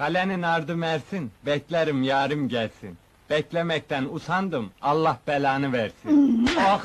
Kalenin ardı Mersin, beklerim yarim gelsin. Beklemekten usandım, Allah belanı versin. Hmm. ah!